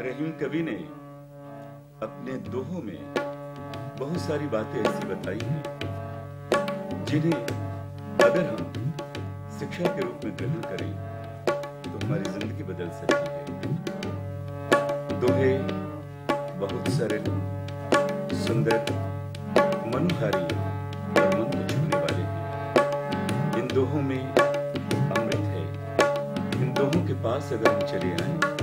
रहीम कवि ने अपने दोहों में बहुत सारी बातें ऐसी बताई हैं, जिन्हें अगर हम शिक्षा के रूप में ग्रहण करें तो हमारी ज़िंदगी बदल सकती है। दोहे बहुत सरल, सुंदर, मनोहारी और मन को छूने वाले हैं। इन दोहों में अमृत है। इन दोहों के पास अगर हम चले आए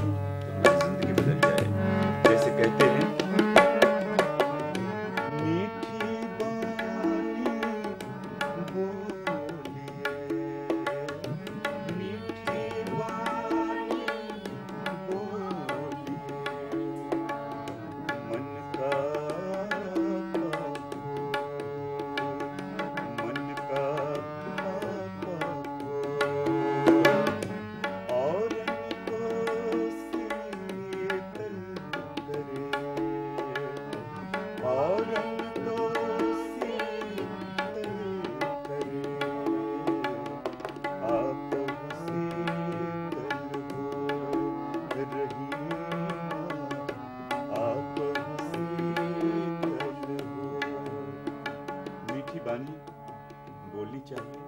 बोलनी चाहिए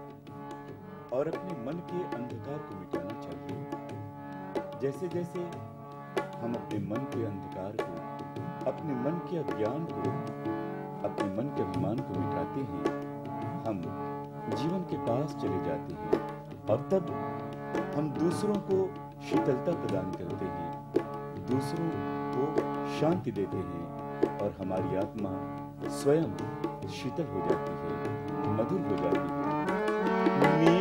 और अपने मन के अंधकार को मिटाना चाहिए। जैसे जैसे हम अपने मन के अंधकार को, अपने मन के अज्ञान को, अपने मन के अभिमान को मिटाते हैं, हम जीवन के पास चले जाते हैं और तब हम दूसरों को शीतलता प्रदान करते हैं, दूसरों को शांति देते हैं। और हमारी आत्मा स्वयं शीतल हो जाती है मधुर हो जाती है।